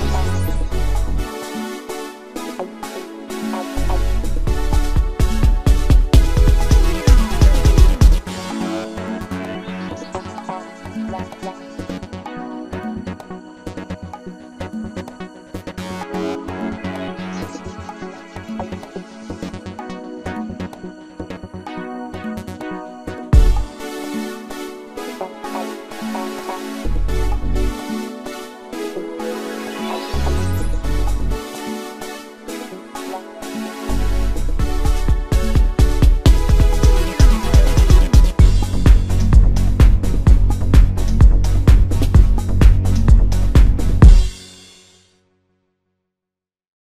Bye.